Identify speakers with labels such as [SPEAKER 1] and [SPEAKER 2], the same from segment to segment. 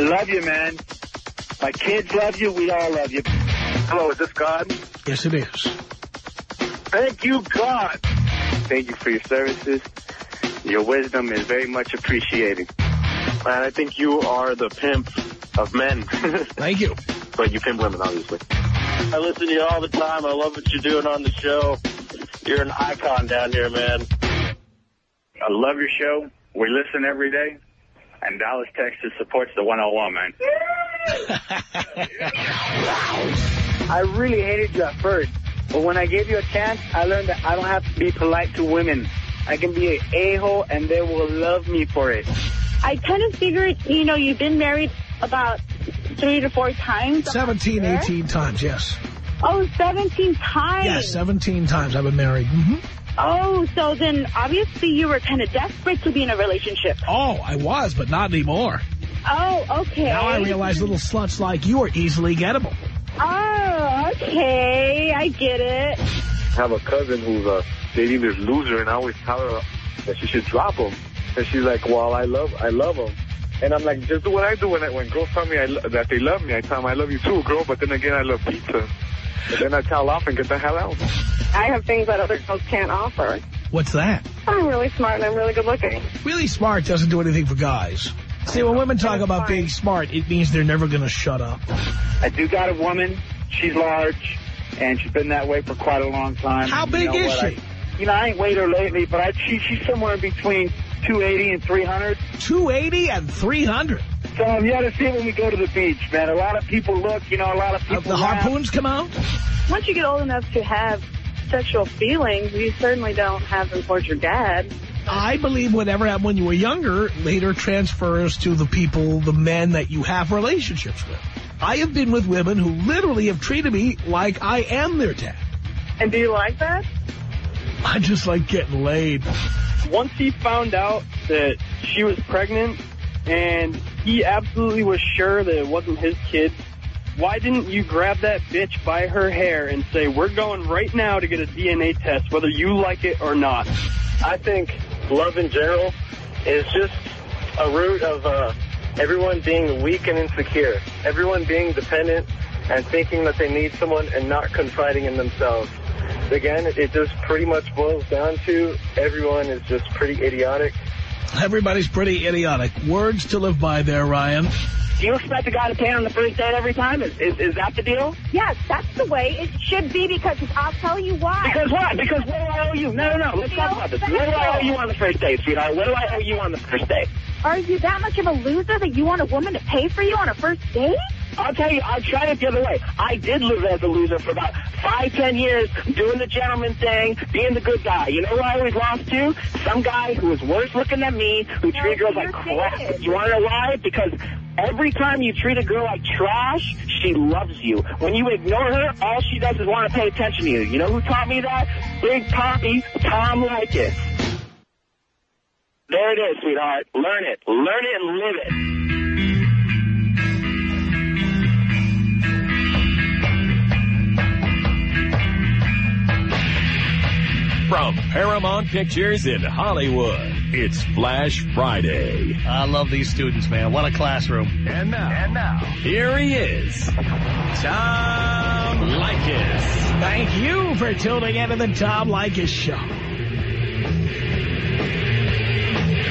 [SPEAKER 1] I love you, man. My kids love you. We all love you.
[SPEAKER 2] Hello, is this God?
[SPEAKER 3] Yes, it is.
[SPEAKER 2] Thank you, God. Thank you for your services. Your wisdom is very much appreciated. And I think you are the pimp of men.
[SPEAKER 3] Thank you.
[SPEAKER 2] but you pimp women, obviously.
[SPEAKER 4] I listen to you all the time. I love what you're doing on the show. You're an icon down here, man.
[SPEAKER 1] I love your show. We listen every day. And Dallas, Texas supports the 101, man. I really hated you at first. But when I gave you a chance, I learned that I don't have to be polite to women. I can be an a-hole and they will love me for it.
[SPEAKER 5] I kind of figured, you know, you've been married about three to four times.
[SPEAKER 3] 17, 18 times, yes.
[SPEAKER 5] Oh, 17 times.
[SPEAKER 3] Yes, 17 times I've been married. Mm -hmm.
[SPEAKER 5] Oh, so then obviously you were kind of desperate to be in a relationship.
[SPEAKER 3] Oh, I was, but not anymore.
[SPEAKER 5] Oh, okay.
[SPEAKER 3] Now I realize little sluts like you are easily gettable.
[SPEAKER 5] Oh, okay. I get it.
[SPEAKER 2] I have a cousin who's uh, dating this loser, and I always tell her that she should drop him. And she's like, well, I love I love him. And I'm like, just do what I do when, I, when girls tell me I, that they love me. I tell them I love you too, girl, but then again, I love pizza. And then I tell off and get the hell out.
[SPEAKER 6] I have things that other girls can't offer.
[SPEAKER 3] What's that?
[SPEAKER 6] I'm really smart and I'm really good looking.
[SPEAKER 3] Really smart doesn't do anything for guys. See, when women talk about being smart, it means they're never going to shut up.
[SPEAKER 1] I do got a woman. She's large, and she's been that way for quite a long time.
[SPEAKER 3] How big
[SPEAKER 1] you know
[SPEAKER 3] is she?
[SPEAKER 1] I, you know, I ain't weighed her lately, but I, she, she's somewhere in between 280 and 300.
[SPEAKER 3] 280 and 300?
[SPEAKER 1] So you ought to see it when we go to the beach, man. A lot of people look, you know, a lot of people...
[SPEAKER 3] Uh, the
[SPEAKER 1] laugh.
[SPEAKER 3] harpoons come out?
[SPEAKER 6] Once you get old enough to have sexual feelings, you certainly don't have them towards your dad.
[SPEAKER 3] I believe whatever happened when you were younger later transfers to the people, the men that you have relationships with. I have been with women who literally have treated me like I am their dad.
[SPEAKER 6] And do you like that?
[SPEAKER 3] I just like getting laid.
[SPEAKER 4] Once he found out that she was pregnant and he absolutely was sure that it wasn't his kid, why didn't you grab that bitch by her hair and say, we're going right now to get a DNA test, whether you like it or not? I think love in general is just a root of uh, everyone being weak and insecure, everyone being dependent and thinking that they need someone and not confiding in themselves. Again, it just pretty much boils down to everyone is just pretty idiotic.
[SPEAKER 3] Everybody's pretty idiotic. Words to live by there, Ryan.
[SPEAKER 1] Do you expect a guy to pay on the first date every time? Is, is, is that the deal?
[SPEAKER 5] Yes, that's the way it should be because I'll tell you why.
[SPEAKER 1] Because what? Because what do I owe you? No, no, no. Let's talk about this. What do I owe you on the first date, sweetheart? What do I owe you on the first date?
[SPEAKER 5] Are you that much of a loser that you want a woman to pay for you on a first date?
[SPEAKER 1] I'll tell you, I'll try it the other way. I did live as a loser for about five, ten years, doing the gentleman thing, being the good guy. You know who I always lost to? Some guy who was worse looking than me, who treated girls like crap. You want to know why? Because every time you treat a girl like trash, she loves you. When you ignore her, all she does is want to pay attention to you. You know who taught me that? Big Poppy, Tom Leykis. There it is, sweetheart. Learn it. Learn it and live it.
[SPEAKER 7] From Paramount Pictures in Hollywood, it's Flash Friday.
[SPEAKER 3] I love these students, man. What a classroom.
[SPEAKER 7] And now, and now, here he is, Tom Leykis.
[SPEAKER 3] Thank you for tuning in to the Tom Leykis Show.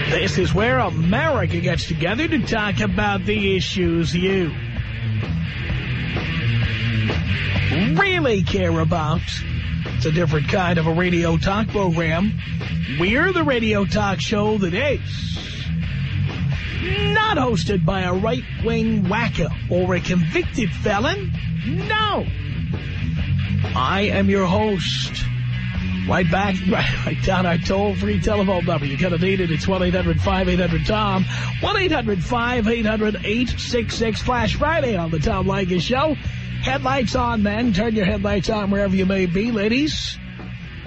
[SPEAKER 3] This is where America gets together to talk about the issues you really care about. It's a different kind of a radio talk program. We're the radio talk show that is not hosted by a right-wing wacko or a convicted felon. No. I am your host. Right back, right, right down our toll-free telephone number. You got to need it. It's 1-800-5800-TOM. 1-800-5800-866. Flash Friday on the Tom Leykis Show. Headlights on, men. Turn your headlights on wherever you may be, ladies.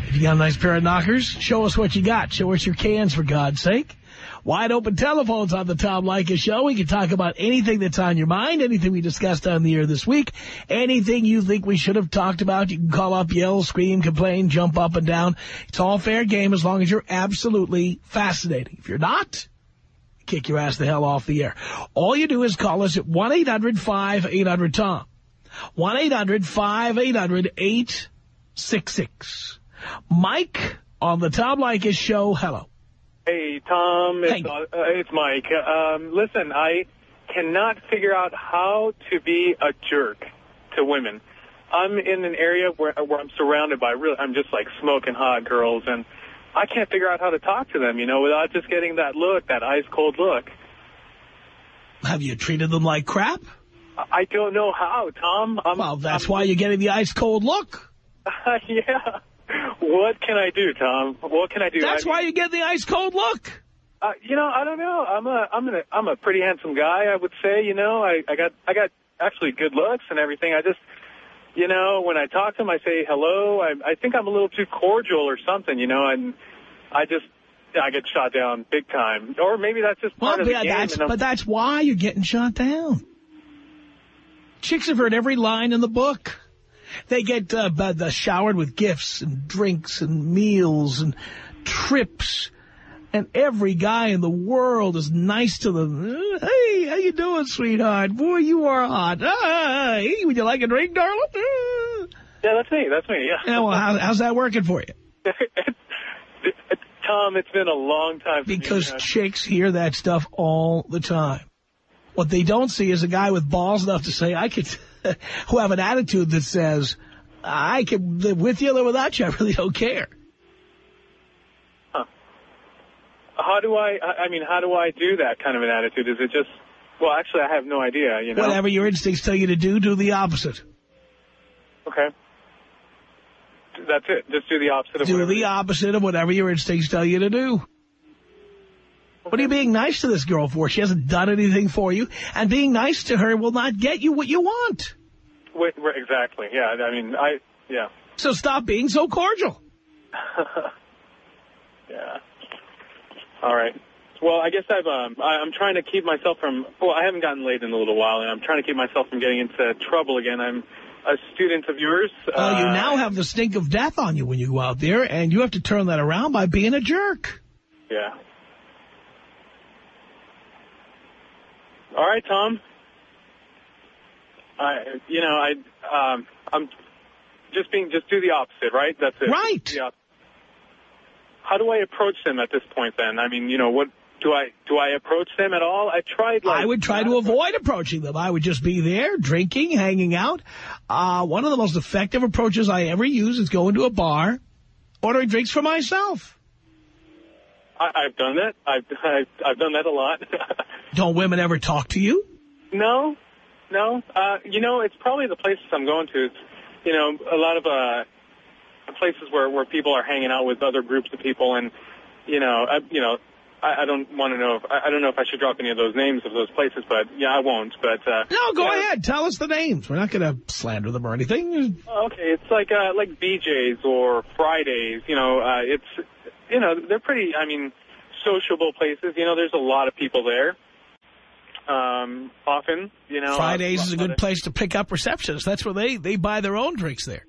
[SPEAKER 3] If you got a nice pair of knockers, show us what you got. Show us your cans, for God's sake. Wide open telephones on the Tom Leykis Show. We can talk about anything that's on your mind, anything we discussed on the air this week, anything you think we should have talked about. You can call up, yell, scream, complain, jump up and down. It's all fair game as long as you're absolutely fascinating. If you're not, kick your ass the hell off the air. All you do is call us at 1-800-5800-TOM. 1-800-5800-866. Mike on the Tom Leykis show. Hello.
[SPEAKER 8] Hey, Tom. It's, uh, it's Mike. Um, listen, I cannot figure out how to be a jerk to women. I'm in an area where, where I'm surrounded by really, I'm just like smoking hot girls, and I can't figure out how to talk to them, you know, without just getting that look, that ice cold look.
[SPEAKER 3] Have you treated them like crap?
[SPEAKER 8] I don't know how, Tom. I'm,
[SPEAKER 3] Well, that's
[SPEAKER 8] I'm-
[SPEAKER 3] why you're getting the ice cold look.
[SPEAKER 8] yeah. What can I do, Tom? What can I do?
[SPEAKER 3] That's
[SPEAKER 8] I
[SPEAKER 3] why you get the ice cold look.
[SPEAKER 8] Uh, you know, I don't know. I'm a, I'm a, I'm a pretty handsome guy. I would say. You know, I, I got, I got actually good looks and everything. I just, you know, when I talk to them, I say hello. I, I think I'm a little too cordial or something. You know, and I just, I get shot down big time. Or maybe that's just part
[SPEAKER 3] Well,
[SPEAKER 8] of the
[SPEAKER 3] yeah,
[SPEAKER 8] game.
[SPEAKER 3] that's, but that's why you're getting shot down. Chicks have heard every line in the book. They get uh, the showered with gifts and drinks and meals and trips. And every guy in the world is nice to them. Uh, Hey, how you doing, sweetheart? Boy, you are hot. Ah, hey, would you like a drink, darling? Ah.
[SPEAKER 8] yeah, that's me. That's me. Yeah.
[SPEAKER 3] Yeah, well, how, how's that working for you?
[SPEAKER 8] Tom, it's been a long time.
[SPEAKER 3] Because chicks hear that stuff all the time. What they don't see is a guy with balls enough to say, I could, who have an attitude that says, I could live with you or without you. I really don't care. Huh.
[SPEAKER 8] how do I? I I mean, how do I do that kind of an attitude? Is it just? Well, actually, I have no idea. You know.
[SPEAKER 3] Whatever your instincts tell you to do, do the opposite.
[SPEAKER 8] Okay. That's it. Just do the opposite of
[SPEAKER 3] Do
[SPEAKER 8] whatever.
[SPEAKER 3] the opposite of whatever your instincts tell you to do. What are you being nice to this girl for? She hasn't done anything for you. And being nice to her will not get you what you want.
[SPEAKER 8] Wait, exactly. Yeah. I mean, I. Yeah.
[SPEAKER 3] So stop being so cordial.
[SPEAKER 8] Yeah. All right. Well, I guess I've um, I, I'm trying to keep myself from. Well, I haven't gotten laid in a little while, and I'm trying to keep myself from getting into trouble again. I'm a student of yours.
[SPEAKER 3] Well, you
[SPEAKER 8] Uh,
[SPEAKER 3] now have the stink of death on you when you go out there, and you have to turn that around by being a jerk.
[SPEAKER 8] Yeah. All right, Tom. I, you know, I, um, I'm just being, just do the opposite, right? That's it.
[SPEAKER 3] Right.
[SPEAKER 8] Yeah. How do I approach them at this point? Then, I mean, you know, what do I do? I approach them at all? I tried. Like,
[SPEAKER 3] I would try to avoid approaching them. I would just be there, drinking, hanging out. Uh, one of the most effective approaches I ever use is going to a bar, ordering drinks for myself.
[SPEAKER 8] I, I've done that. I've, I've I've done that a lot.
[SPEAKER 3] Don't women ever talk to you?
[SPEAKER 8] No, no. Uh, you know, it's probably the places I'm going to. It's, you know, a lot of uh, places where where people are hanging out with other groups of people, and you know, I, you know, I, I don't want to know. If, I, I don't know if I should drop any of those names of those places, but yeah, I won't. But uh,
[SPEAKER 3] No, go
[SPEAKER 8] yeah.
[SPEAKER 3] ahead. Tell us the names. We're not going to slander them or anything.
[SPEAKER 8] Okay, it's like uh, like BJ's or Fridays. You know, uh, it's you know they're pretty. I mean, sociable places. You know, there's a lot of people there. Um, often, you know,
[SPEAKER 3] Fridays
[SPEAKER 8] uh,
[SPEAKER 3] is a good place to pick up receptions. That's where they, they buy their own drinks there.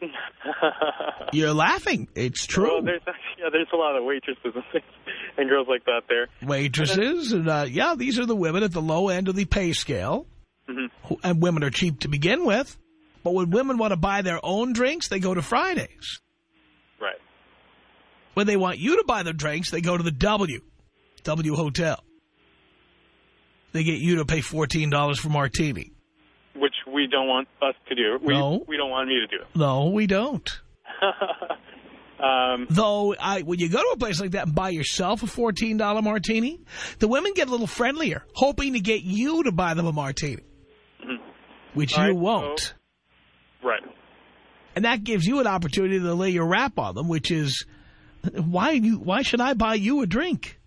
[SPEAKER 3] You're laughing. It's true.
[SPEAKER 8] Well, there's yeah, there's a lot of waitresses and things and girls like that there.
[SPEAKER 3] Waitresses, and uh, yeah, these are the women at the low end of the pay scale.
[SPEAKER 8] Mhm.
[SPEAKER 3] Who- And women are cheap to begin with. But when women want to buy their own drinks, they go to Fridays. When they want you to buy their drinks, they go to the W, W Hotel. They get you to pay $14 for martini.
[SPEAKER 8] Which we don't want us to do. We
[SPEAKER 3] No.
[SPEAKER 8] we don't want me to do.
[SPEAKER 3] No, we don't.
[SPEAKER 8] um,
[SPEAKER 3] Though, I, when you go to a place like that and buy yourself a $14 martini, the women get a little friendlier, hoping to get you to buy them a martini, which you
[SPEAKER 8] right,
[SPEAKER 3] won't.
[SPEAKER 8] so- right.
[SPEAKER 3] And that gives you an opportunity to lay your rap on them, which is, why you? Why should I buy you a drink?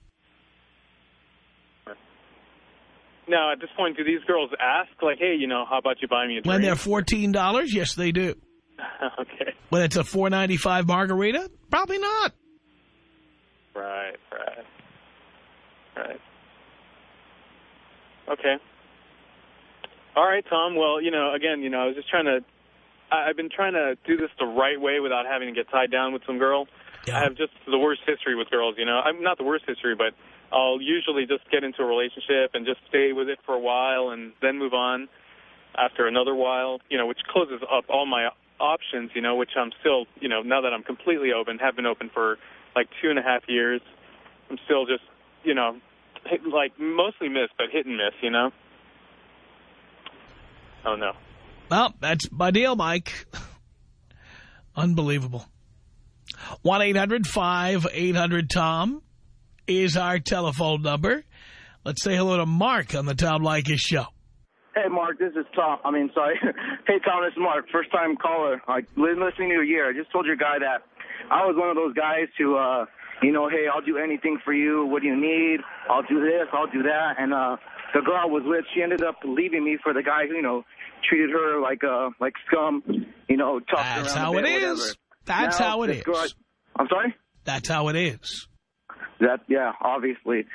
[SPEAKER 8] Now, at this point, do these girls ask, like, hey, you know, how about you buy me a drink?
[SPEAKER 3] When they're $14, yes, they do.
[SPEAKER 8] okay.
[SPEAKER 3] When it's a $4.95 margarita, probably not.
[SPEAKER 8] Right, right. Right. Okay. All right, Tom. Well, you know, again, you know, I was just trying to, I, I've been trying to do this the right way without having to get tied down with some girl. I have just the worst history with girls, you know. I'm not the worst history, but I'll usually just get into a relationship and just stay with it for a while and then move on after another while, you know, which closes up all my options, you know, which I'm still, you know, now that I'm completely open, have been open for like two and a half years, I'm still just, you know, hit, like mostly miss, but hit and miss, you know. Oh no.
[SPEAKER 3] Well, that's my deal, Mike. Unbelievable. 1-800-5800-TOM is our telephone number. Let's say hello to Mark on the Tom Leykis show.
[SPEAKER 9] Hey, Mark, this is Tom. I mean, sorry. hey, Tom, this is Mark, first-time caller. Like, been listening to you a year. I just told your guy that I was one of those guys who, uh, you know, hey, I'll do anything for you. What do you need? I'll do this. I'll do that. And uh, the girl I was with, she ended up leaving me for the guy who, you know, treated her like uh, like scum, you know, talked
[SPEAKER 3] That's
[SPEAKER 9] around
[SPEAKER 3] how
[SPEAKER 9] a
[SPEAKER 3] it
[SPEAKER 9] bit,
[SPEAKER 3] is. That's
[SPEAKER 9] Now,
[SPEAKER 3] how it is.
[SPEAKER 9] I'm sorry?
[SPEAKER 3] That's how it is.
[SPEAKER 9] That yeah, obviously.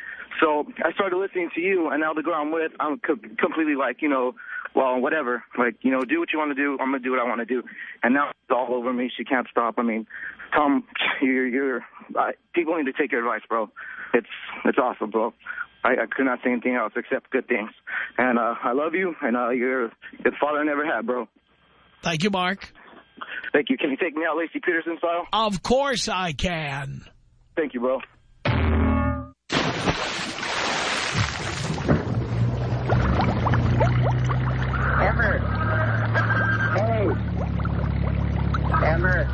[SPEAKER 9] So I started listening to you, and now the girl I'm with, I'm co- completely like, you know, well, whatever. Like, you know, do what you want to do. I'm gonna do what I want to do. And now it's all over me. She can't stop. I mean, Tom, you're, you're uh, people need to take your advice, bro. It's it's awesome, bro. I, I could not say anything else except good things. And uh, I love you, and uh, you're the father I never had, bro.
[SPEAKER 3] Thank you, Mark.
[SPEAKER 9] Thank you. Can you take me out Laci Peterson style?
[SPEAKER 3] Of course I can.
[SPEAKER 9] Thank you, bro.
[SPEAKER 10] Emmer. Hey. Emmer.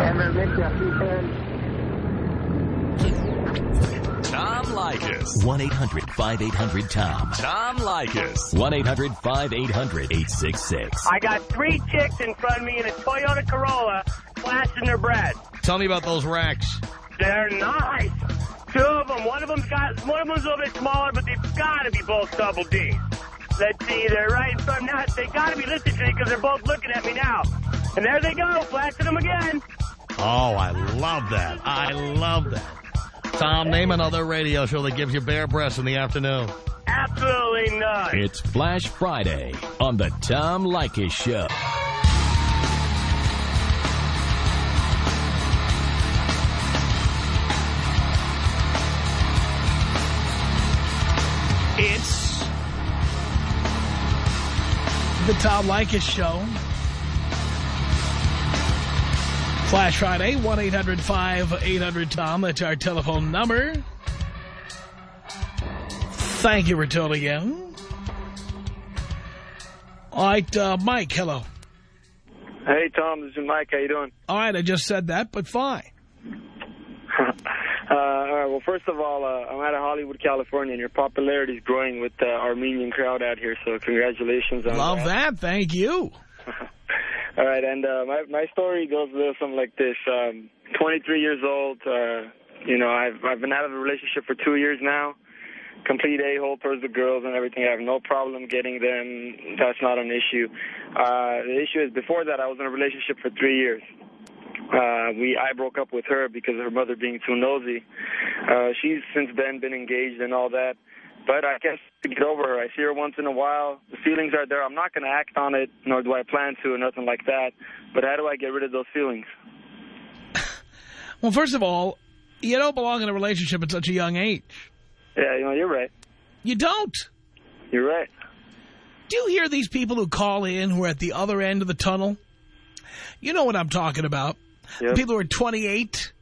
[SPEAKER 10] Emmer, miss
[SPEAKER 11] Tom Leykis.
[SPEAKER 7] 1-800-5800-TOM.
[SPEAKER 11] Tom Leykis.
[SPEAKER 7] 1-800-5800-866.
[SPEAKER 12] I got three chicks in front of me in a Toyota Corolla flashing their bread.
[SPEAKER 3] Tell me about those racks.
[SPEAKER 12] They're nice. Two of them. One of them's got one of them's a little bit smaller, but they've got to be both double D. Let's see, they're right in front now. They got to be listening to me because they're both looking at me now. And there they go, flashing them again.
[SPEAKER 3] Oh, I love that. I love that. Tom, name another radio show that gives you bare breasts in the afternoon.
[SPEAKER 12] Absolutely not.
[SPEAKER 7] It's Flash Friday on the Tom Leykis Show.
[SPEAKER 3] It's the Tom Leykis Show. Flash Friday, 1-800-5800-TOM. That's our telephone number. Thank you for tuning in. All right, uh, Mike, hello.
[SPEAKER 13] Hey, Tom, this is Mike. How you doing?
[SPEAKER 3] All right, I just said that, but fine.
[SPEAKER 13] Uh, all right, well, first of all, uh, I'm out of Hollywood, California, and your popularity is growing with the Armenian crowd out here, so congratulations on
[SPEAKER 3] Love
[SPEAKER 13] that.
[SPEAKER 3] that. Thank you.
[SPEAKER 13] All right, and uh, my my story goes a little something like this. Um, 23 years old. Uh, you know, I've I've been out of a relationship for two years now. Complete a-hole towards the girls and everything. I have no problem getting them. That's not an issue. Uh, the issue is before that, I was in a relationship for three years. Uh, we I broke up with her because of her mother being too nosy. Uh, she's since then been engaged and all that. But I guess to get over her, I see her once in a while. The feelings are there. I'm not going to act on it, nor do I plan to, or nothing like that. But how do I get rid of those feelings?
[SPEAKER 3] Well, first of all, you don't belong in a relationship at such a young age.
[SPEAKER 13] Yeah, you know, you're right.
[SPEAKER 3] You don't.
[SPEAKER 13] You're right.
[SPEAKER 3] Do you hear these people who call in who are at the other end of the tunnel? You know what I'm talking about.
[SPEAKER 13] Yep.
[SPEAKER 3] People who are 28,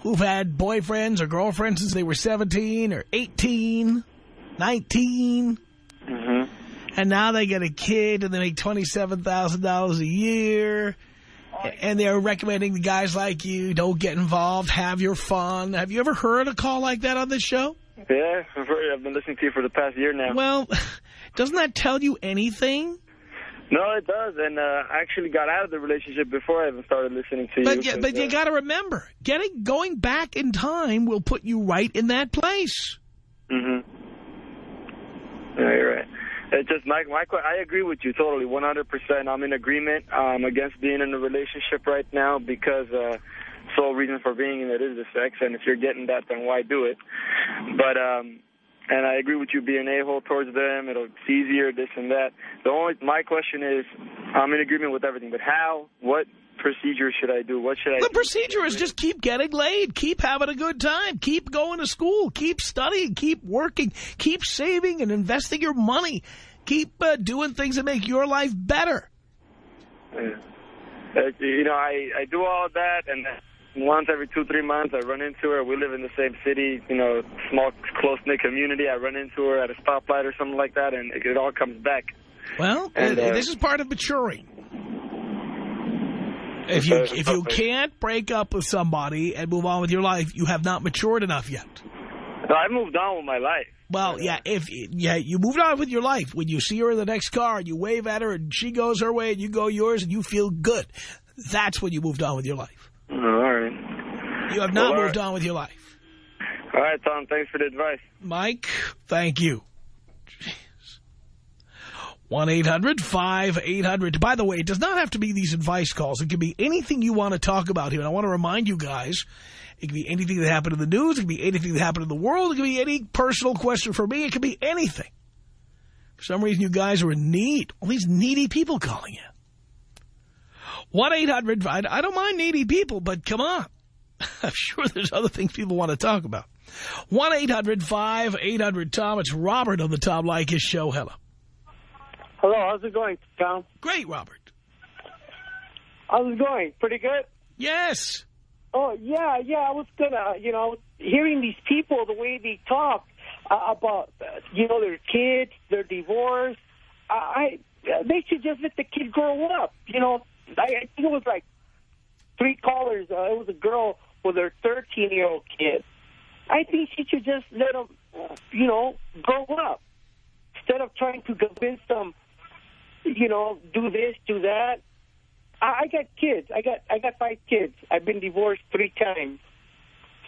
[SPEAKER 3] who've had boyfriends or girlfriends since they were 17 or 18, 19,
[SPEAKER 13] Mm-hmm.
[SPEAKER 3] and now they get a kid and they make $27,000 a year, and they're recommending the guys like you, don't get involved, have your fun. Have you ever heard a call like that on this show?
[SPEAKER 13] Yeah, I've, been listening to you for the past year now.
[SPEAKER 3] Well, doesn't that tell you anything?
[SPEAKER 13] No, it does. And uh, I actually got out of the relationship before I even started listening to you.
[SPEAKER 3] But, but
[SPEAKER 13] uh,
[SPEAKER 3] you got to remember, getting going back in time will put you right in that place.
[SPEAKER 13] Mm-hmm. Yeah, you're right. It's just my my I agree with you totally, 100. percent I'm in agreement. I'm against being in a relationship right now because uh, sole reason for being in it is the sex, and if you're getting that, then why do it? But um, and I agree with you being a hole towards them. It'll it's easier, this and that. The only my question is, I'm in agreement with everything, but how? What?
[SPEAKER 14] Procedure should I do? What should I
[SPEAKER 3] The procedure is just keep getting laid, keep having a good time, keep going to school, keep studying, keep working, keep saving and investing your money, keep uh, doing things that make your life better.
[SPEAKER 14] Uh, you know, I, I do all that, and once every two, three months, I run into her. We live in the same city, you know, small, close-knit community. I run into her at a stoplight or something like that, and it, it all comes back.
[SPEAKER 3] Well,
[SPEAKER 14] And,
[SPEAKER 3] uh,
[SPEAKER 14] uh,
[SPEAKER 3] this is part of maturing. If you if you can't break up with somebody and move on with your life, you have not matured enough yet.
[SPEAKER 14] No, I moved on with my life.
[SPEAKER 3] Well, yeah, if yeah, you moved on with your life. When you see her in the next car, and you wave at her, and she goes her way, and you go yours, and you feel good. That's when you moved on with your life.
[SPEAKER 14] All right.
[SPEAKER 3] You have not
[SPEAKER 14] Well,
[SPEAKER 3] moved
[SPEAKER 14] right.
[SPEAKER 3] on with your life.
[SPEAKER 14] All right, Tom, thanks for the advice.
[SPEAKER 3] Mike, thank you. 1-800-5800. By the way, it does not have to be these advice calls. It can be anything you want to talk about here. And I want to remind you guys, it can be anything that happened in the news. It can be anything that happened in the world. It can be any personal question for me. It can be anything. For some reason, you guys are in need. All these needy people calling in. 1-800, I don't mind needy people, but come on. I'm sure there's other things people want to talk about. 1-800-5800-TOM. It's Robert on the Tom Leykis Show. Hello.
[SPEAKER 15] Hello, how's it going, Tom?
[SPEAKER 3] Great, Robert.
[SPEAKER 15] How's it going? Pretty good?
[SPEAKER 3] Yes.
[SPEAKER 15] Oh, yeah, yeah, I was gonna, you know, hearing these people, the way they talk uh, about, uh, you know, their kids, their divorce, I, I they should just let the kid grow up. You know, I, I think it was like three callers. Uh, it was a girl with her 13-year-old kid. I think she should just let them, uh, you know, grow up. Instead of trying to convince them, you know, do this, do that. I, I got kids. I got I got five kids. I've been divorced three times.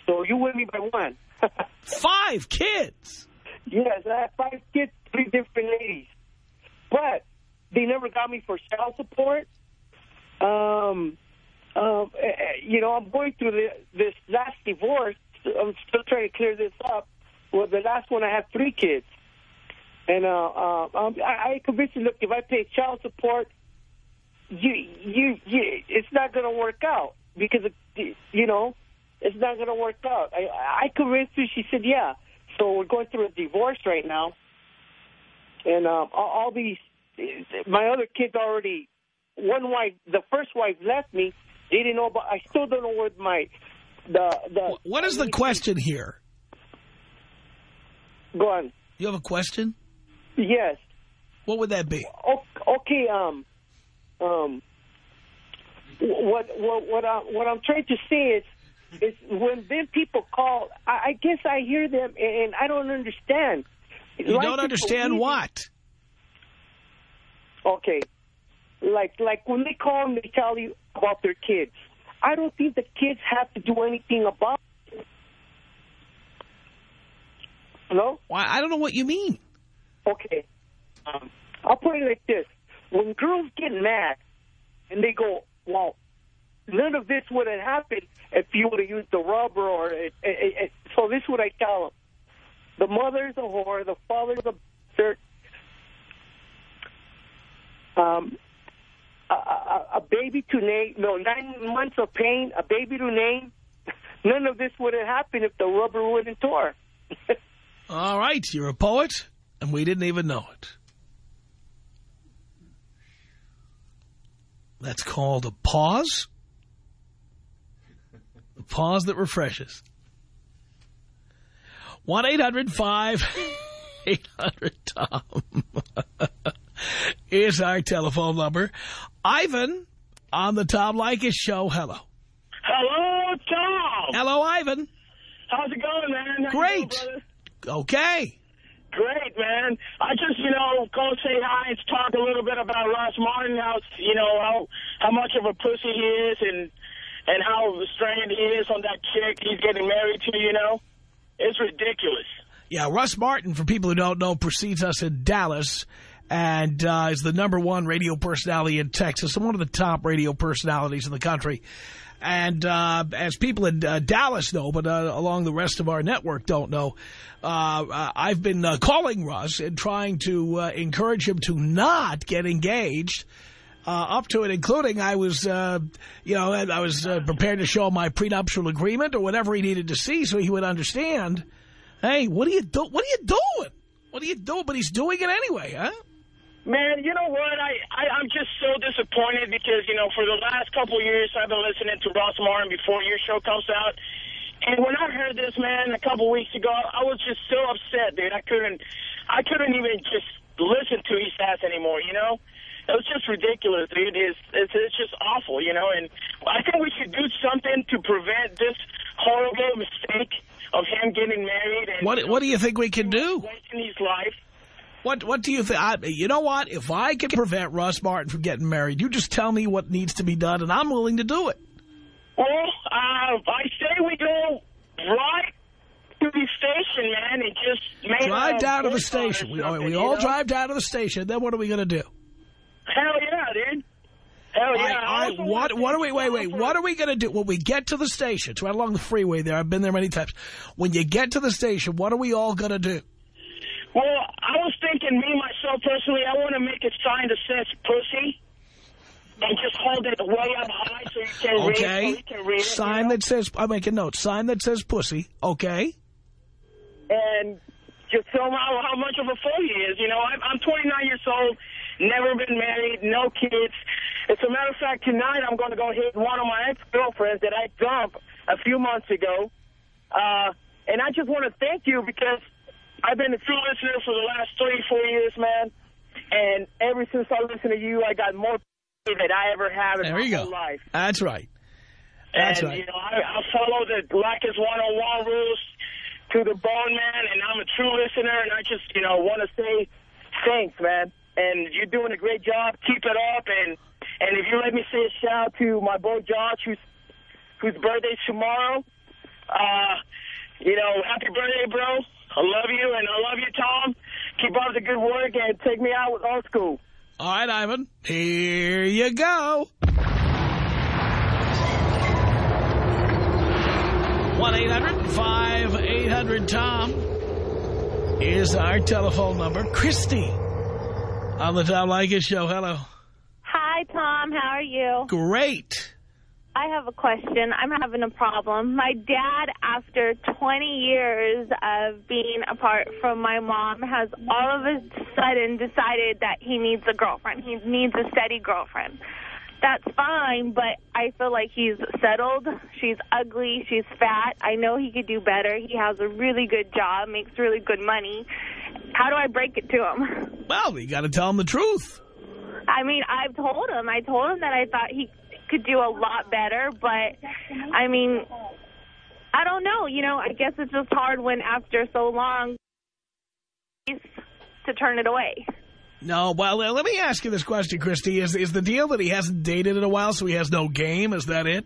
[SPEAKER 15] So you win me by one.
[SPEAKER 3] five kids?
[SPEAKER 15] Yes, I have five kids, three different ladies. But they never got me for child support. Um, um, eh, eh, you know, I'm going through the, this last divorce. I'm still trying to clear this up. Well, the last one, I have three kids. And uh, uh, um, I, I convinced you, look, if I pay child support, you, you, you it's not going to work out because, it, you know, it's not going to work out. I, I convinced her. She said, yeah. So we're going through a divorce right now. And um, all, all these, my other kids already, one wife, the first wife left me. They didn't know about, I still don't know where my, the, the.
[SPEAKER 3] What is the question here?
[SPEAKER 15] Go on.
[SPEAKER 3] You have a question?
[SPEAKER 15] Yes.
[SPEAKER 3] What would that be?
[SPEAKER 15] Okay, um, um, what what what I what I'm trying to say is, is when then people call, I, I guess I hear them and I don't understand.
[SPEAKER 3] You
[SPEAKER 15] Like
[SPEAKER 3] don't understand
[SPEAKER 15] easy-
[SPEAKER 3] what?
[SPEAKER 15] Okay, like like when they call and they tell you about their kids, I don't think the kids have to do anything about. it. Hello.
[SPEAKER 3] Why? I don't know what you mean.
[SPEAKER 15] Okay. Um, I'll put it like this. When girls get mad and they go, well, none of this would have happened if you would have used the rubber or... It, it, it. So this is what I tell them. The mother's a whore. The father's a bastard. Um, a, a, a baby to name, no, nine months of pain, a baby to name. None of this would have happened if the rubber wouldn't tore.
[SPEAKER 3] All right, you're a poet, and we didn't even know it. That's called a pause. A pause that refreshes. 1-800-5800-TOM is our telephone number. Ivan on the Tom Leykis show. Hello.
[SPEAKER 12] Hello, Tom.
[SPEAKER 3] Hello, Ivan.
[SPEAKER 12] How's it going, man? How
[SPEAKER 3] Great. Okay.
[SPEAKER 12] Great, man. I just, you know, go say hi and talk a little bit about Russ Martin, how, you know, how how much of a pussy he is and and how strained he is on that chick he's getting married to, you know. It's ridiculous.
[SPEAKER 3] Yeah, Russ Martin, for people who don't know, precedes us in Dallas and uh, is the number one radio personality in Texas and one of the top radio personalities in the country. And uh, as people in uh, Dallas know, but uh, along the rest of our network don't know, uh, uh, I've been uh, calling Russ and trying to encourage him to not get engaged up to it, including I was, you know, I was prepared to show my prenuptial agreement or whatever he needed to see so he would understand. Hey, what are you do? What are you doing? What are you doing? But he's doing it anyway, huh?
[SPEAKER 1] Man, you know what? I, I, I'm just so disappointed because, you know, for the last couple of years I've been listening to Russ Martin before your show comes out. And when I heard this, man, a couple weeks ago, I was just so upset, dude. I couldn't, I couldn't even just listen to his ass anymore, you know? It was just ridiculous, dude. It's, it's, it's just awful, you know? And I think we should do something to prevent this horrible mistake of him getting married. And,
[SPEAKER 3] What What do you think we can do?
[SPEAKER 1] Wasting his life.
[SPEAKER 3] What What do you think? I, you know what? If I can prevent Russ Martin from getting married, you just tell me what needs to be done, and I'm willing to do it.
[SPEAKER 1] Well, uh, I say we go right to the station, man, and just make
[SPEAKER 3] Drive down to the
[SPEAKER 1] voice on or
[SPEAKER 3] station. We,
[SPEAKER 1] something,
[SPEAKER 3] we all
[SPEAKER 1] know?
[SPEAKER 3] drive down to the station. Then what are we going to do?
[SPEAKER 1] Hell yeah, dude. Hell yeah.
[SPEAKER 3] all right, what, what are we, wait, wait, what are we going to do? When we get to the station, it's right along the freeway there. I've been there many times. When you get to the station, what are we all going to do?
[SPEAKER 1] Well, I was thinking, me, myself, personally, I want to make a sign that says pussy and just hold it way up high so you can read, so
[SPEAKER 3] Okay.
[SPEAKER 1] you can read it.
[SPEAKER 3] Sign that says, make a note. Sign that says pussy. Okay.
[SPEAKER 1] and just tell him how, how much of a fool he is. You know, I'm, I'm 29 years old, never been married, no kids. As a matter of fact, tonight I'm going to go hit one of my ex-girlfriends that I dumped a few months ago. Uh, and I just want to thank you because I've been a true listener for the last three, four years, man. And ever since I listened to you, I got more than I ever have in
[SPEAKER 3] There
[SPEAKER 1] my
[SPEAKER 3] you go.
[SPEAKER 1] whole life.
[SPEAKER 3] That's right. That's
[SPEAKER 1] and,
[SPEAKER 3] right.
[SPEAKER 1] you know, I, I follow the Leykis 101 rules to the bone, man, and I'm a true listener, and I just, you know, want to say thanks, man. And you're doing a great job. Keep it up. And and if you let me say a shout to my boy Josh, who's, whose birthday's tomorrow, uh, you know, happy birthday, bro. I love you, and I love you, Tom. Keep up the good work, and take me out with old school.
[SPEAKER 3] All right, Ivan. Here you go. 1-800-5800-TOM is our telephone number. Christy on the Tom Leykis show. Hello.
[SPEAKER 16] Hi, Tom. How are you?
[SPEAKER 3] Great.
[SPEAKER 16] I have a question. I'm having a problem. My dad, after 20 years of being apart from my mom, has all of a sudden decided that he needs a girlfriend. He needs a steady girlfriend. That's fine, but I feel like he's settled. She's ugly. She's fat. I know he could do better. He has a really good job, makes really good money. How do I break it to him?
[SPEAKER 3] Well, you got to tell him the truth.
[SPEAKER 16] I mean, I've told him. I told him that I thought he could do a lot better, but, I mean, I don't know. You know, I guess it's just hard when after so long to turn it away.
[SPEAKER 3] No, well, let me ask you this question, Christy. Is, is the deal that he hasn't dated in a while, so he has no game? Is that it?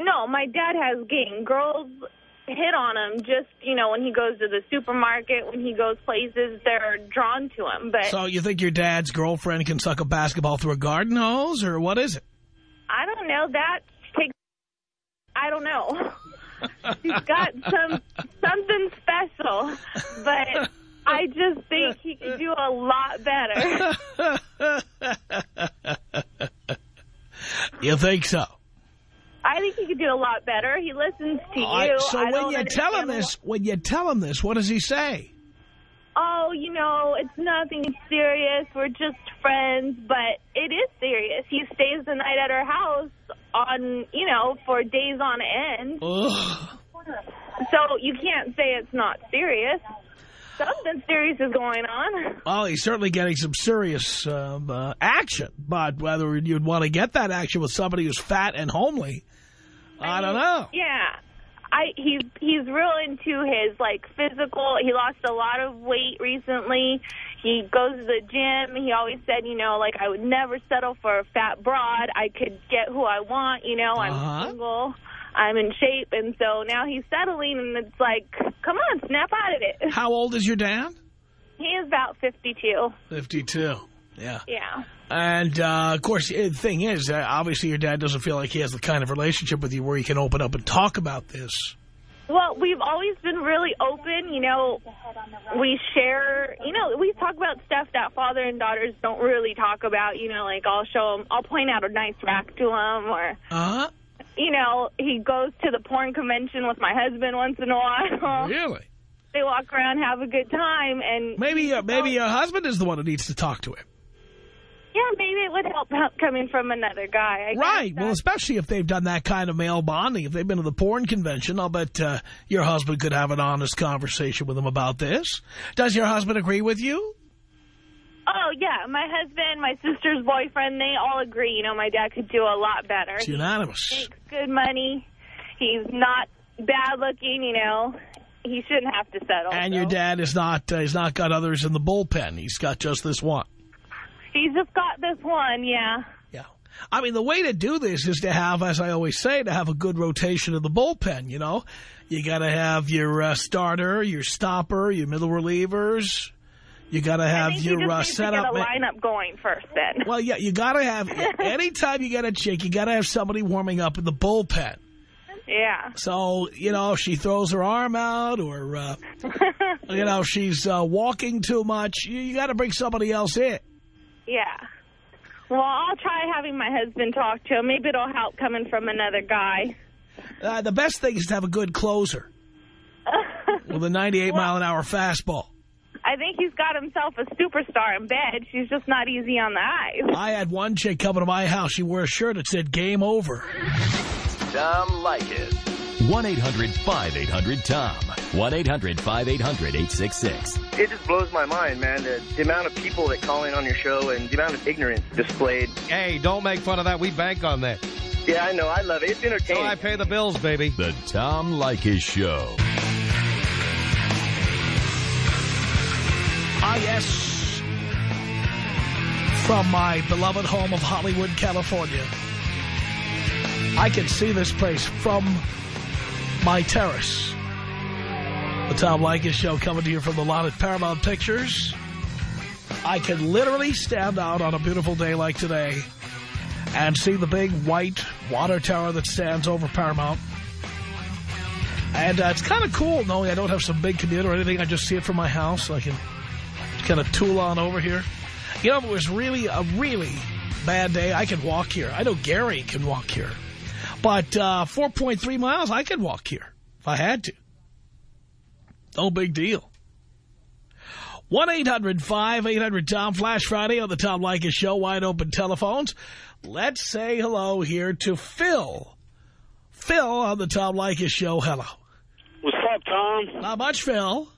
[SPEAKER 16] No, my dad has game. Girls hit on him just, you know, when he goes to the supermarket, when he goes places, they're drawn to him. But
[SPEAKER 3] So you think your dad's girlfriend can suck a basketball through a garden hose, or what is it?
[SPEAKER 16] I don't know. That takes. I don't know. He's got some something special, but I just think he could do a lot better.
[SPEAKER 3] You think so?
[SPEAKER 16] I think he could do a lot better. He listens to
[SPEAKER 3] right,
[SPEAKER 16] you.
[SPEAKER 3] so
[SPEAKER 16] I
[SPEAKER 3] when you tell him this, when you tell him this, what does he say?
[SPEAKER 16] oh, you know, it's nothing serious. We're just friends, but it is serious. He stays the night at our house on, you know, for days on end.
[SPEAKER 3] Ugh.
[SPEAKER 16] So you can't say it's not serious. Something serious is going on.
[SPEAKER 3] Well, he's certainly getting some serious um, uh, action, but whether you'd want to get that action with somebody who's fat and homely, I don't know.
[SPEAKER 16] Yeah. I he's he's real into his like physical. He lost a lot of weight recently. He goes to the gym. He always said, you know, like I would never settle for a fat broad. I could get who I want, you know. I'm single. I'm in shape and so now he's settling and it's like, come on, snap out of it.
[SPEAKER 3] How old is your dad?
[SPEAKER 16] He is about 52.
[SPEAKER 3] 52. Yeah.
[SPEAKER 16] Yeah.
[SPEAKER 3] And, uh, of course, the thing is, uh, obviously your dad doesn't feel like he has the kind of relationship with you where he can open up and talk about this.
[SPEAKER 16] Well, we've always been really open. You know, we share, you know, we talk about stuff that father and daughters don't really talk about. You know, like I'll show them, I'll point out a nice rack to him or,
[SPEAKER 3] Uh-huh.
[SPEAKER 16] you know, he goes to the porn convention with my husband once in a while.
[SPEAKER 3] Really?
[SPEAKER 16] They walk around, have a good time, and...
[SPEAKER 3] Maybe, uh, maybe your husband is the one who needs to talk to him.
[SPEAKER 16] Yeah, maybe it would help, help coming from another guy. I
[SPEAKER 3] Right. Well, especially if they've done that kind of male bonding. If they've been to the porn convention, I'll bet uh, your husband could have an honest conversation with them about this. Does your husband agree with you?
[SPEAKER 16] Oh, yeah, my husband, my sister's boyfriend, they all agree, you know, my dad could do a lot better.
[SPEAKER 3] It's unanimous.
[SPEAKER 16] He makes good money. He's not bad looking, you know. He shouldn't have to settle.
[SPEAKER 3] And
[SPEAKER 16] so.
[SPEAKER 3] your dad is not, uh, he's not got others in the bullpen. He's got just this one.
[SPEAKER 16] He's just got this one, yeah. Yeah.
[SPEAKER 3] I mean, the way to do this is to have, as I always say, to have a good rotation of the bullpen, you know? You got to have your uh, starter, your stopper, your middle relievers. You got to have your
[SPEAKER 16] just
[SPEAKER 3] uh,
[SPEAKER 16] needs to
[SPEAKER 3] setup.
[SPEAKER 16] get a
[SPEAKER 3] ma-
[SPEAKER 16] lineup going first, then.
[SPEAKER 3] Well, yeah, you got to have, anytime you get a chick, you got to have somebody warming up in the bullpen.
[SPEAKER 16] Yeah.
[SPEAKER 3] So, you know, if she throws her arm out or, uh, you know, she's uh, walking too much, you, you got to bring somebody else in.
[SPEAKER 16] Yeah. Well, I'll try having my husband talk to him. Maybe it'll help coming from another guy.
[SPEAKER 3] Uh, the best thing is to have a good closer with a 98 mile an hour fastball.
[SPEAKER 16] I think he's got himself a superstar in bed. She's just not easy on the eyes.
[SPEAKER 3] I had one chick coming to my house. She wore a shirt that said game over.
[SPEAKER 7] Tom Leykis. 1-800-5800-TOM. 1-800-5800-866.
[SPEAKER 17] It just blows my mind, man, the, the amount of people that call in on your show and the amount of ignorance displayed.
[SPEAKER 18] Hey, don't make fun of that. We bank on that.
[SPEAKER 17] Yeah, I know. I love it. It's entertaining.
[SPEAKER 18] So I pay the bills, baby.
[SPEAKER 7] The Tom Leykis Show.
[SPEAKER 3] Ah, yes. From my beloved home of Hollywood, California. I can see this place from my terrace. The Tom Leykis Show coming to you from the lot at Paramount Pictures. I can literally stand out on a beautiful day like today and see the big white water tower that stands over Paramount. And uh, it's kind of cool knowing I don't have some big commute or anything. I just see it from my house. I can kind of tool on over here. You know, if it was really a really bad day, I could walk here. I know Gary can walk here. But uh, 4.3 miles, I could walk here if I had to. No big deal. 1-800-5800-TOM. Flash Friday on the Tom Leykis Show. Wide open telephones. Let's say hello here to Phil. Phil on the Tom Leykis Show. Hello.
[SPEAKER 19] What's up, Tom?
[SPEAKER 3] Not much, Phil.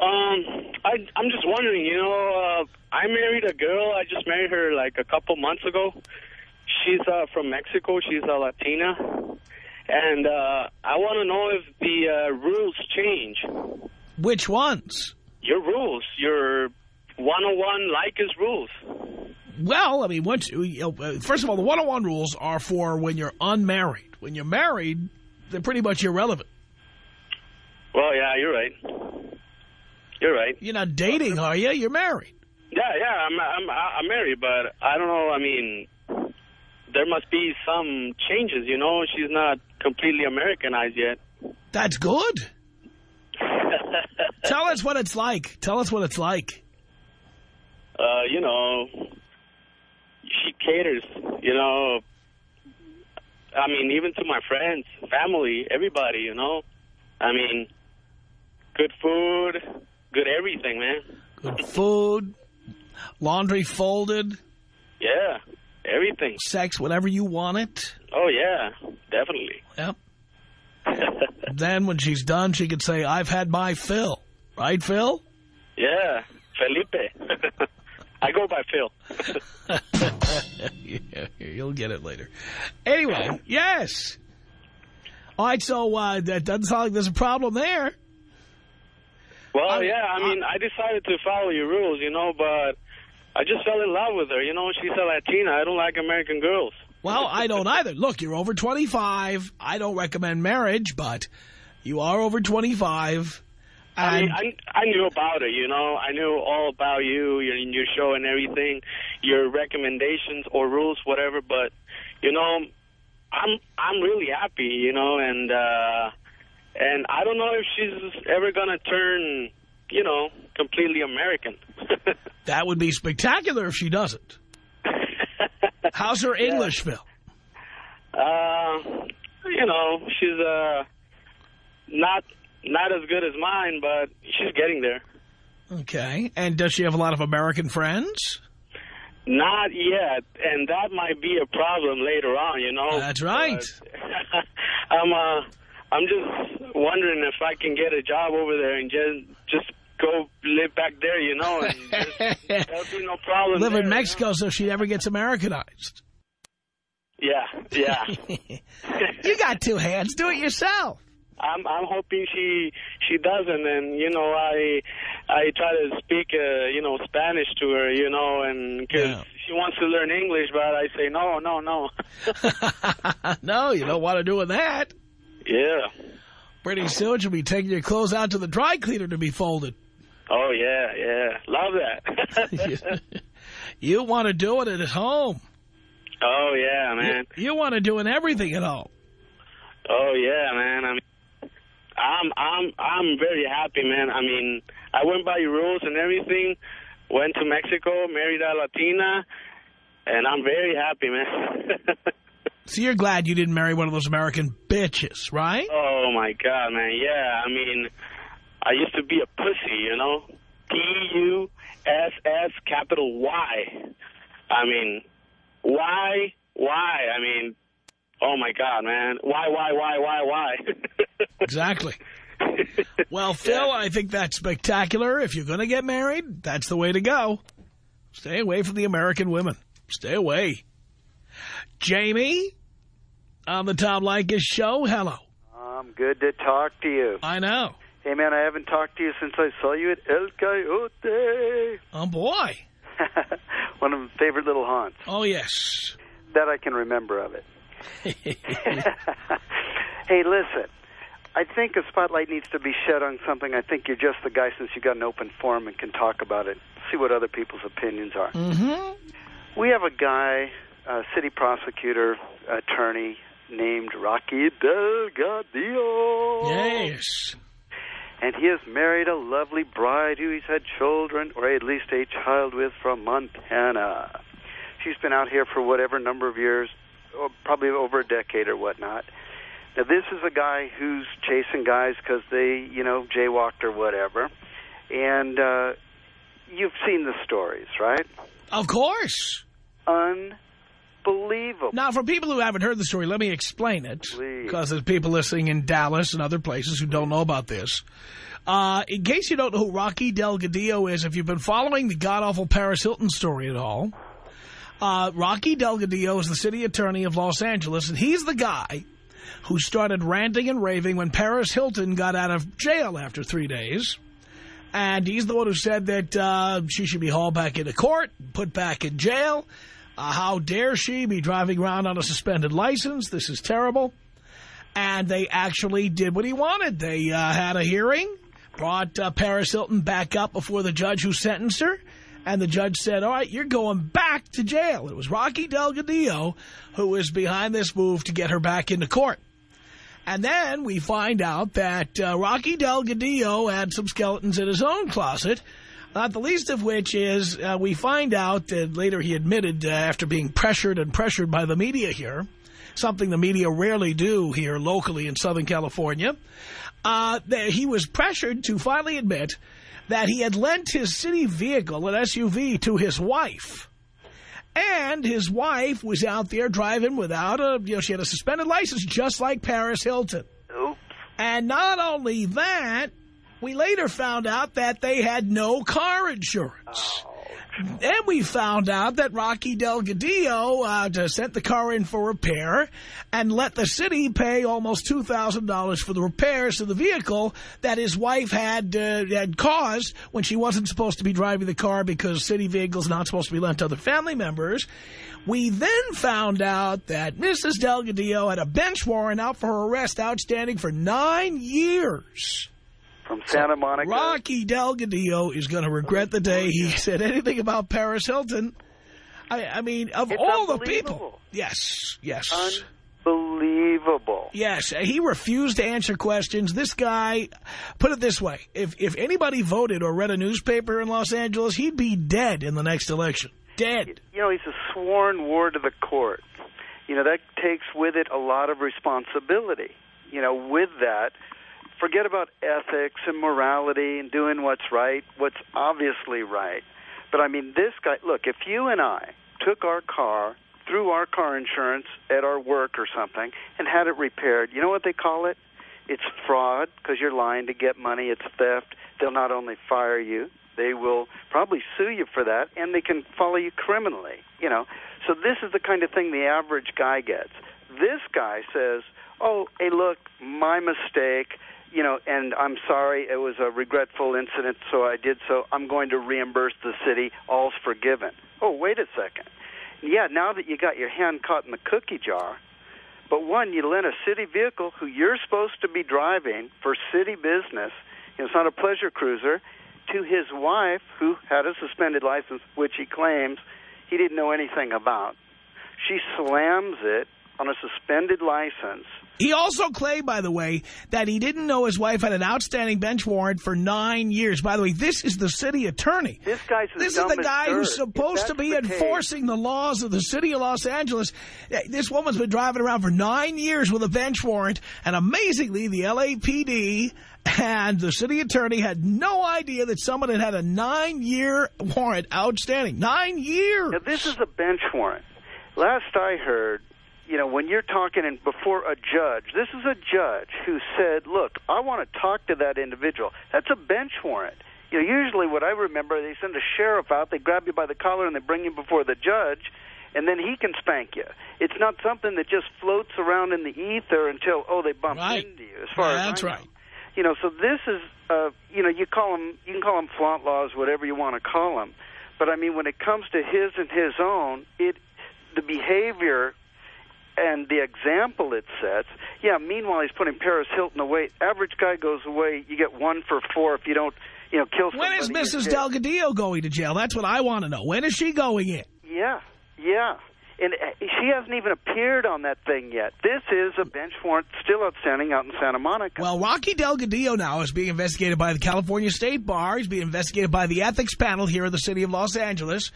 [SPEAKER 19] Um, I, I'm just wondering, you know, uh, I married a girl. I just married her like a couple months ago. She's uh, from Mexico. She's a Latina. And uh, I want to know if the uh, rules change.
[SPEAKER 3] Which ones?
[SPEAKER 19] Your rules. Your 101 Leykis rules.
[SPEAKER 3] Well, I mean, once, you know, uh, first of all, the 101 rules are for when you're unmarried. When you're married, they're pretty much irrelevant.
[SPEAKER 19] Well, yeah, you're right. You're right.
[SPEAKER 3] You're not dating, are you? You're married.
[SPEAKER 19] Yeah, yeah, I'm, I'm, I'm married, but I don't know, I mean, there must be some changes, you know? She's not completely Americanized yet.
[SPEAKER 3] That's good. Tell us what it's like. Tell us what it's like.
[SPEAKER 19] Uh, you know, she caters, you know, I mean, even to my friends, family, everybody, you know? I mean, good food, good everything, man.
[SPEAKER 3] Good food, laundry folded.
[SPEAKER 19] Yeah, everything.
[SPEAKER 3] Sex whenever you want it.
[SPEAKER 19] Oh, yeah, definitely.
[SPEAKER 3] Yep. then when she's done, she could say, I've had my fill. Right, Phil?
[SPEAKER 19] Yeah, Felipe. I go by Phil.
[SPEAKER 3] yeah, you'll get it later. Anyway, yes. All right, so uh, that doesn't sound like there's a problem there.
[SPEAKER 19] Well, yeah, I mean, I decided to follow your rules, you know, but I just fell in love with her. You know, she's a Latina. I don't like American girls.
[SPEAKER 3] Well, I don't either. Look, you're over 25. I don't recommend marriage, but you are over 25.
[SPEAKER 19] I mean, I, I knew about it, you know. I knew all about you, your, your show and everything, your recommendations or rules, whatever. But, you know, I'm I'm really happy, you know, and uh, And I don't know if she's ever going to turn, you know, completely American.
[SPEAKER 3] That would be spectacular if she doesn't. How's her English, Phil?
[SPEAKER 19] Uh, you know, she's uh not not as good as mine, but she's getting there.
[SPEAKER 3] Okay. And does she have a lot of American friends?
[SPEAKER 19] Not yet, and that might be a problem later on. You know.
[SPEAKER 3] That's right.
[SPEAKER 19] I'm uh, I'm just wondering if I can get a job over there and just just go live back there. You know, and just, there'll be no problem.
[SPEAKER 3] Live in
[SPEAKER 19] there,
[SPEAKER 3] Mexico so she never gets Americanized.
[SPEAKER 19] Yeah, yeah.
[SPEAKER 3] You got two hands. Do it yourself.
[SPEAKER 19] I'm I'm hoping she she doesn't, and you know I I try to speak uh, you know Spanish to her, you know, and because she wants to learn English, but I say no, no, no.
[SPEAKER 3] no, you don't want to do that.
[SPEAKER 19] Yeah.
[SPEAKER 3] Pretty soon you'll be taking your clothes out to the dry cleaner to be folded.
[SPEAKER 19] Oh yeah, yeah. Love that.
[SPEAKER 3] You want to do it at home.
[SPEAKER 19] oh yeah, man.
[SPEAKER 3] You want to do it everything at home.
[SPEAKER 19] Oh yeah, man. I mean, I'm I'm I'm very happy, man. I mean, I went by your rules and everything. Went to Mexico, married a Latina, and I'm very happy, man.
[SPEAKER 3] So you're glad you didn't marry one of those American bitches, right?
[SPEAKER 19] oh my God, man. Yeah, I mean, I used to be a pussy, you know. P U S S capital Y. I mean, why? Why? I mean, oh my God, man. Why? Why? Why? Why? Why?
[SPEAKER 3] Exactly. Well, Phil, I think that's spectacular. If you're going to get married, that's the way to go. Stay away from the American women. Stay away. Jamie, on the Tom Leykis show, hello.
[SPEAKER 20] I'm good to talk to you.
[SPEAKER 3] I know.
[SPEAKER 20] Hey, man, I haven't talked to you since I saw you at El Coyote.
[SPEAKER 3] Oh, boy.
[SPEAKER 20] One of my favorite little haunts.
[SPEAKER 3] Oh, yes.
[SPEAKER 20] That I can remember of it. hey, listen. I think a spotlight needs to be shed on something. I think you're just the guy since you've got an open forum and can talk about it, see what other people's opinions are.
[SPEAKER 3] Mm-hmm.
[SPEAKER 20] We have a guy, a city prosecutor, attorney, named Rocky Delgadillo.
[SPEAKER 3] Yes.
[SPEAKER 20] And he has married a lovely bride who he's had children, or at least a child with, from Montana. She's been out here for whatever number of years, or probably over a decade or whatnot. Now, this is a guy who's chasing guys because they, you know, jaywalked or whatever. And uh, you've seen the stories, right?
[SPEAKER 3] Of course.
[SPEAKER 20] Unbelievable.
[SPEAKER 3] Now, for people who haven't heard the story, let me explain it.
[SPEAKER 20] Please.
[SPEAKER 3] Because there's people listening in Dallas and other places who don't know about this. Uh, in case you don't know who Rocky Delgadillo is, if you've been following the god-awful Paris Hilton story at all, uh, Rocky Delgadillo is the city attorney of Los Angeles, and he's the guy who started ranting and raving when Paris Hilton got out of jail after three days. And he's the one who said that uh, she should be hauled back into court, put back in jail. Uh, how dare she be driving around on a suspended license? This is terrible. And they actually did what he wanted. They uh, had a hearing, brought uh, Paris Hilton back up before the judge who sentenced her. And the judge said, all right, you're going back to jail. It was Rocky Delgadillo who was behind this move to get her back into court. And then we find out that uh, Rocky Delgadillo had some skeletons in his own closet, not the least of which is uh, we find out that later he admitted uh, after being pressured and pressured by the media here, something the media rarely do here locally in Southern California, uh, that he was pressured to finally admit that he had lent his city vehicle, an SUV, to his wife. And his wife was out there driving without a, you know, she had a suspended license just like Paris Hilton. Oops. And not only that, we later found out that they had no car insurance. Then we found out that Rocky Delgadillo uh, sent the car in for repair and let the city pay almost $2,000 for the repairs to the vehicle that his wife had uh, had caused when she wasn't supposed to be driving the car because city vehicles are not supposed to be lent to other family members. We then found out that Mrs. Delgadillo had a bench warrant out for her arrest outstanding for nine years.
[SPEAKER 20] From Santa Monica.
[SPEAKER 3] Rocky Delgadillo is going to regret the day he said anything about Paris Hilton. I, I mean, of
[SPEAKER 20] It's
[SPEAKER 3] all the people. Yes, yes.
[SPEAKER 20] unbelievable.
[SPEAKER 3] Yes, he refused to answer questions. This guy, put it this way, if, if anybody voted or read a newspaper in Los Angeles, he'd be dead in the next election. Dead.
[SPEAKER 20] You know, he's a sworn ward of the court. You know, that takes with it a lot of responsibility. You know, with that, forget about ethics and morality and doing what's right, what's obviously right. But I mean, this guy, look, if you and I took our car through our car insurance at our work or something and had it repaired, you know what they call it? It's fraud because you're lying to get money. It's theft. They'll not only fire you, they will probably sue you for that, and they can follow you criminally. You know, so this is the kind of thing the average guy gets. This guy says, "Oh, hey, look, my mistake." You know, and I'm sorry, it was a regretful incident, so I did so. I'm going to reimburse the city. All's forgiven. Oh, wait a second. Yeah, now that you got your hand caught in the cookie jar, but one, you lent a city vehicle who you're supposed to be driving for city business. It's not a pleasure cruiser to his wife, who had a suspended license, which he claims he didn't know anything about. She slams it on a suspended license.
[SPEAKER 3] He also claimed, by the way, that he didn't know his wife had an outstanding bench warrant for nine years. By the way, this is the city attorney.
[SPEAKER 20] This guy's
[SPEAKER 3] This is the guy
[SPEAKER 20] dirt.
[SPEAKER 3] who's supposed to be
[SPEAKER 20] the
[SPEAKER 3] enforcing the laws of the city of Los Angeles. Eh, this woman's been driving around for nine years with a bench warrant, and amazingly, the LAPD and the city attorney had no idea that someone had had a nine-year warrant outstanding. Nine years!
[SPEAKER 20] Now, this is a bench warrant. Last I heard, you know, when you're talking in, before a judge, this is a judge who said, look, I want to talk to that individual. That's a bench warrant. You know, usually what I remember, they send a sheriff out, they grab you by the collar and they bring you before the judge, and then he can spank you. It's not something that just floats around in the ether until, oh, they bump
[SPEAKER 3] Right.
[SPEAKER 20] into you, as far as
[SPEAKER 3] That's
[SPEAKER 20] I know.
[SPEAKER 3] right.
[SPEAKER 20] You know, so this is, uh, you know, you call them, you can call them flaunt laws, whatever you want to call them. But I mean, when it comes to his and his own, it, the behavior and the example it sets. Yeah. Meanwhile, he's putting Paris Hilton away. Average guy goes away. You get one for four if you don't, you know, kill somebody.
[SPEAKER 3] When is Mrs. Delgadillo going to jail? That's what I want to know. When is she going in?
[SPEAKER 20] Yeah, yeah. And uh, she hasn't even appeared on that thing yet. This is a bench warrant still outstanding out in Santa Monica.
[SPEAKER 3] Well, Rocky Delgadillo now is being investigated by the California State Bar. He's being investigated by the ethics panel here in the city of Los Angeles.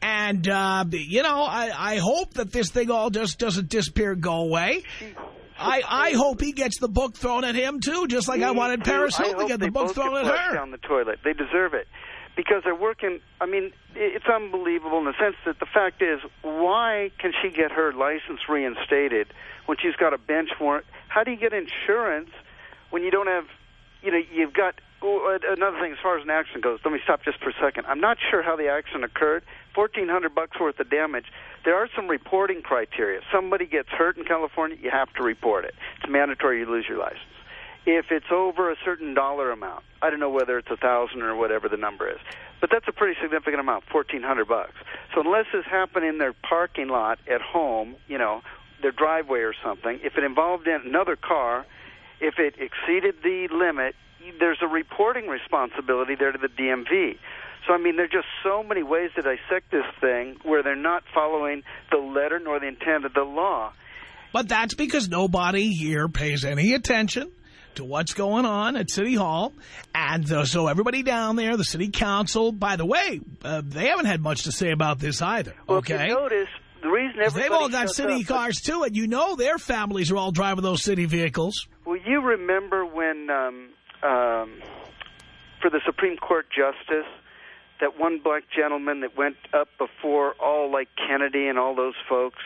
[SPEAKER 3] And, uh, you know, I, I hope that this thing all just doesn't disappear and go away. I, I hope he gets the book thrown at him, too, just like I wanted. Paris Hilton to get the book thrown
[SPEAKER 20] get
[SPEAKER 3] at her.
[SPEAKER 20] down the toilet. They deserve it because they're working. I mean, it's unbelievable in the sense that the fact is, why can she get her license reinstated when she's got a bench warrant? How do you get insurance when you don't have, you know, you've got. Oh, another thing, as far as an accident goes, let me stop just for a second. I'm not sure how the accident occurred. Fourteen hundred bucks worth of damage. There are some reporting criteria. Somebody gets hurt in California, you have to report it. It's mandatory. You lose your license if it's over a certain dollar amount. I don't know whether it's a thousand or whatever the number is, but that's a pretty significant amount, fourteen hundred bucks. So unless this happened in their parking lot at home, you know, their driveway or something, if it involved in another car, if it exceeded the limit, there's a reporting responsibility there to the DMV. So I mean, there are just so many ways to dissect this thing where they're not following the letter nor the intent of the law.
[SPEAKER 3] But that's because nobody here pays any attention to what's going on at City Hall. And uh, so everybody down there, the city council, by the way, uh, they haven't had much to say about this either.
[SPEAKER 20] Well,
[SPEAKER 3] okay?
[SPEAKER 20] notice, the reason
[SPEAKER 3] They've all got city
[SPEAKER 20] up-
[SPEAKER 3] cars, too, and you know their families are all driving those city vehicles.
[SPEAKER 20] Well, you remember when, um, um, for the Supreme Court justice, that one black gentleman that went up before all like Kennedy and all those folks,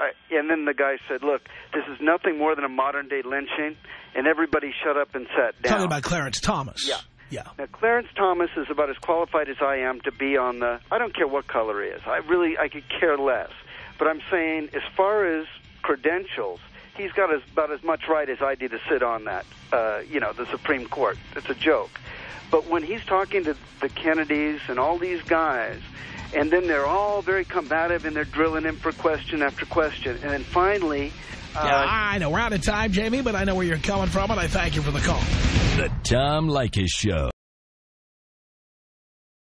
[SPEAKER 20] I, and then the guy said, "Look, this is nothing more than a modern day lynching," and everybody shut up and sat down.
[SPEAKER 3] Talking about Clarence Thomas.
[SPEAKER 20] Yeah.
[SPEAKER 3] Yeah.
[SPEAKER 20] Now, Clarence Thomas is about as qualified as I am to be on the. I don't care what color he is. I really, I could care less. But I'm saying, as far as credentials, he's got as, about as much right as I do to sit on that. Uh, you know, the Supreme Court. It's a joke. But when he's talking to the Kennedys and all these guys, and then they're all very combative and they're drilling him for question after question, and then finally. Uh,
[SPEAKER 3] yeah, I know. We're out of time, Jamie, but I know where you're coming from, and I thank you for the call.
[SPEAKER 7] The Tom Leykis Show.